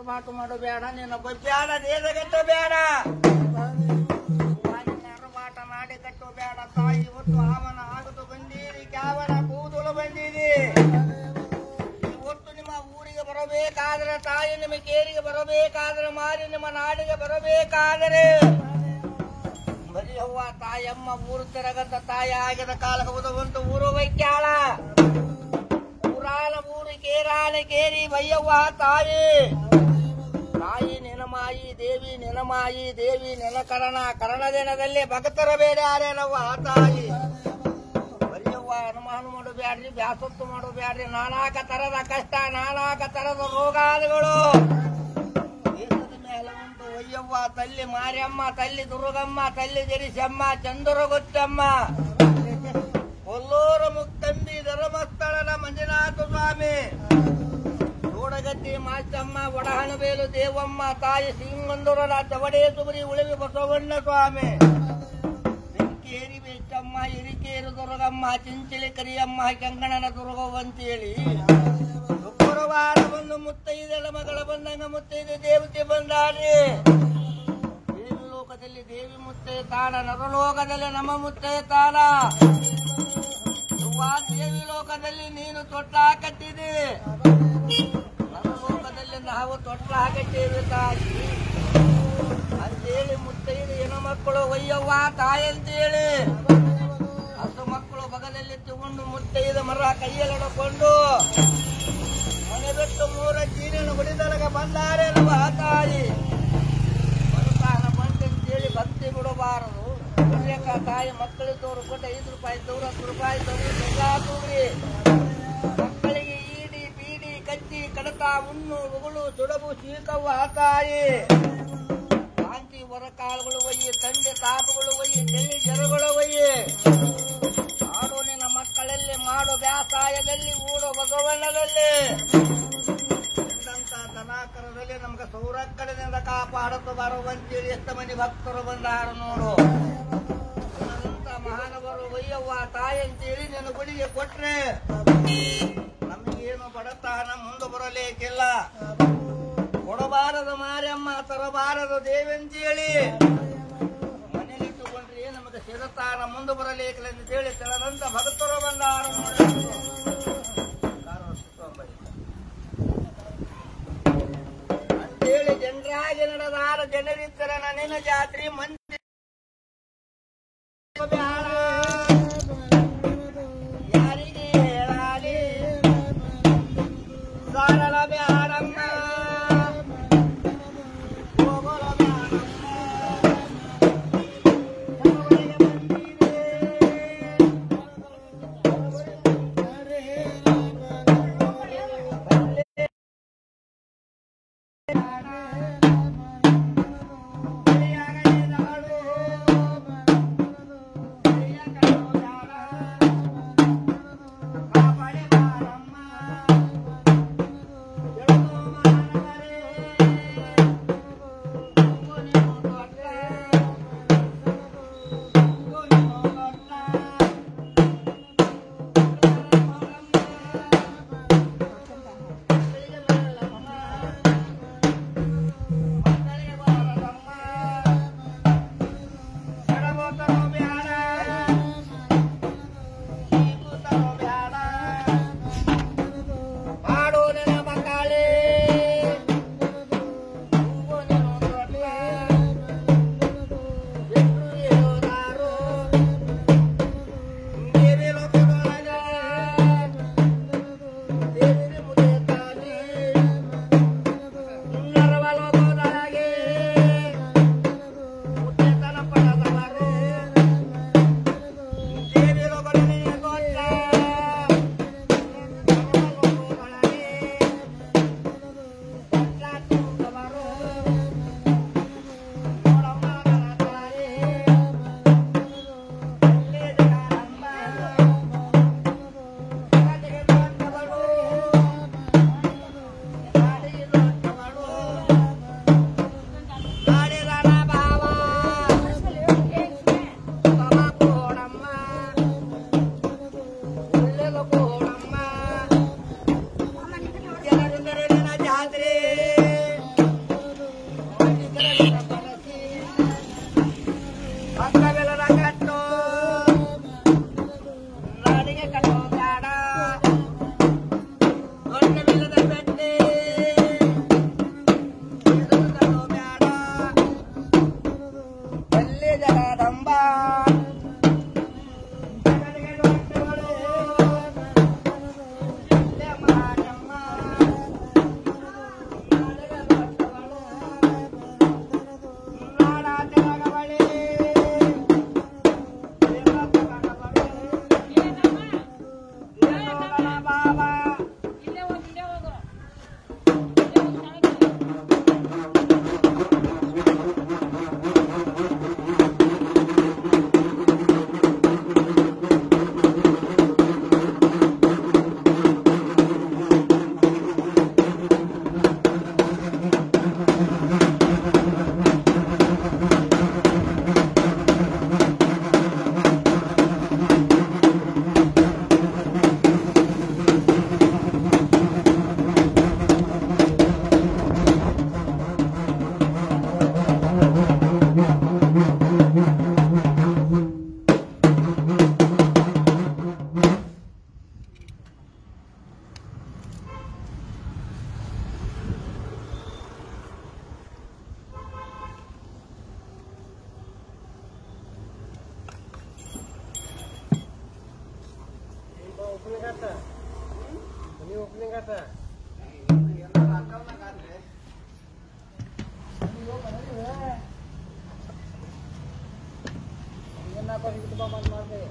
ಅರಬಾಟು ಮಾಡು ಬೇಡ, ನಿನ್ನ ಬೇಡ ದೇಶ ಕಟ್ಟು ಬೇಡ. ಅರಬಾಟ ನಾಡಿ ಕಟ್ಟು ಬೇಡ, ತಾಯಿ ಇವತ್ತು ಆಮನ ಆಗದು ಬಂದೀರಿ ಕ್ಯಾವನ ಕೂದಲು ಬಂದೀರಿ. ಇವತ್ತು ನಿಮ್ಮ ಊರಿಗೆ ಬರಬೇಕಾದ್ರೆ, ತಾಯಿ ನಿಮ್ಮ ಕೇರಿಗೆ ಬರಬೇಕಾದ್ರೆ, ಮಾರಿ ನಿಮ್ಮ ನಾಡಿಗೆ ಬರಬೇಕಾದರೆ. ಬರೀ ತಾಯಮ್ಮ, ಊರು ತಿರಗಂತ ತಾಯಿ ಆಗಿದ ಕಾಲ ಹೌದವಂತ ಊರು ವೈಕ್ಯಾಳ. ಊರಾಲ ಊರು ಕೇರಾಲ ಕೇರಿ ಬಯ್ಯವ್ವ ತಾಯಿ. ತಾಯಿ ನೆನಮಾಯಿ, ದೇವಿ ನೆನಮಾಯಿ, ದೇವಿ ನೆನಕರಣ, ಕರಣ ದಿನದಲ್ಲಿ ಭಕ್ತರ ಬೇಡ ಆ ತಾಯಿ. ಬರೆಯವ್ವ ಅನುಮಾನ ಮಾಡಬೇಡ್ರಿ ಬ್ಯಾಸತ್ತು ಮಾಡಬೇಡ್ರಿ ನಾನಾಕ ತರದ ಕಷ್ಟ, ನಾನಾಕ ತರದ ರೋಗಾದಿಗಳು. ಅಯ್ಯವ್ವ ತಲ್ಲಿ ಮಾರಿಯಮ್ಮ, ತಲ್ಲಿ ದುರ್ಗಮ್ಮ, ತಲ್ಲಿ ಜರಿಸಮ್ಮ, ಚಂದ್ರಗುತ್ತಮ್ಮ. ಕೊಲ್ಲೂರು ಮುಕ್ತಂಬಿ ಧರ್ಮಸ್ಥಳನ ಮಂಜುನಾಥ ಸ್ವಾಮಿ. ನೋಡಗತ್ತಿ ಮಾಚಮ್ಮ ಒಡಹಣಬೇಲು ದೇವಮ್ಮ, ತಾಯಿ ಸಿಂಗಂದೂರನ ಚವಡೇ ಸುಬರಿ ಉಳಿವಿ ಬಸವಣ್ಣ ಸ್ವಾಮಿ. ಬೆಂಕೇರಿ ಬೆಚ್ಚಮ್ಮ ಹಿರಿಕೇರು ದುರ್ಗಮ್ಮ, ಚಿಂಚಲಿ ಕರಿಯಮ್ಮ ಕಂಗಣನ ದುರ್ಗವಂತೇಳಿ ಶುಕ್ರವಾರ ಬಂದು ಮುತ್ತೈದೆಳ ಮಗಳ ಬಂದಂಗ ಮುತ್ತೈದೆ ದೇವತೆ ದೇವಿ ಲೋಕದಲ್ಲಿ ದೇವಿ ಮುತ್ತೈ ತಾಣ ನರಲೋಕದಲ್ಲಿ ನಮ್ಮ ಮುತ್ತೈ ತಾಣ ದೇವಿ ಲೋಕದಲ್ಲಿ ನೀನು ತೊಟ್ಟ ಕಟ್ಟಿದೆ. ನರಲೋಕದಲ್ಲಿ ನಾವು ತೊಟ್ಲ ಹಾಕಿ ಅಂತೇಳಿ ಮುತ್ತೈದು ಹೆಣ್ಣು ಮಕ್ಕಳು ಒಯ್ಯವ್ವ ತಾಯಿ ಅಂತೇಳಿ. ಹಸು ಮಕ್ಕಳು ಬಗಲಲ್ಲಿ ತಗೊಂಡು ಮುತ್ತೈದ ಮರ ಕೈಯಲ್ಲಿಡಕೊಂಡು ಮನೆ ಬಿಟ್ಟು ಮೂರ ಜೀನನ್ನು ಗುಡಿದೊಳಗೆ ಬಂದಾರೆ ನಮ್ಮ ತಾಯಿ. ಬರುತ್ತಾನ ಬಂತಂತೇಳಿ ಭಕ್ತಿ ಬಿಡಬಾರದು ತಾಯಿ ಮಕ್ಕಳಿದ್ದವ್ರು ಕೊಟ್ಟ ಐದು ರೂಪಾಯಿ ದೂರ ಹತ್ತು ರೂಪಾಯಿ ತಗೊಂಡು ಕಡತ ಉಣ್ಣು, ಉಗುಳು ಸುಡಬು ಚೀಕವ್ವ ತಾಯಿ ಕಾಂತಿ ಹೊರಕಾಳುಗಳು ಒಯ್ಯಿ, ತಂದೆ ತಾಪುಗಳು ಒಯ್ಯಿ ಚಳಿ ಜರಗಳು ಒಯ್ಯಿ. ಆಡು ನಿನ್ನ ಮಕ್ಕಳಲ್ಲಿ, ಮಾಡೋ ವ್ಯಾಸಾಯದಲ್ಲಿ, ಊಡೋ ಬಸವಣ್ಣದಲ್ಲಿ ಕರದಲ್ಲಿ ನಮ್ಗೆ ಸೌರಕ್ಕಡದಿಂದ ಕಾಪಾಡುತ್ತ ಬರುವಂತೇಳಿ ಎಷ್ಟು ಮಂದಿ ಭಕ್ತರು ಬಂದಾರು ನೋಡು. ಅಂತ ಮಹಾನವರು ಒಯ್ಯವ್ವ ತಾಯಿ ಅಂತೇಳಿ ನಿನ್ನ ಗುಡಿಗೆ ಕೊಟ್ರೆ. ಏನು ಬಡತನ ಮುಂದೆ ಕೊಡಬಾರದ ಮಾರಮ್ಮ, ತರಬಾರದು ದೇವಂತೇಳಿ. ಮನೆಯಲ್ಲಿಟ್ಟುಕೊಂಡ್ರೆ ನಮಗೆ ಶಿರತಾನ ಮುಂದೆ ಬರಲೇಕಿಲ್ಲ ಅಂತೇಳಿ ತಿಳಿದಂತ ಭಕ್ತರು ಬಂದ ನೋಡಿ. ಅಂತೇಳಿ ಜನರಾಗಿ ನಡೆದಾರ ಜನರಿದ್ದರ ನಿನ್ನ ಜಾತ್ರೆ ಮಂದಿ Kenapa kita oh, iya, gitu, paman-paman?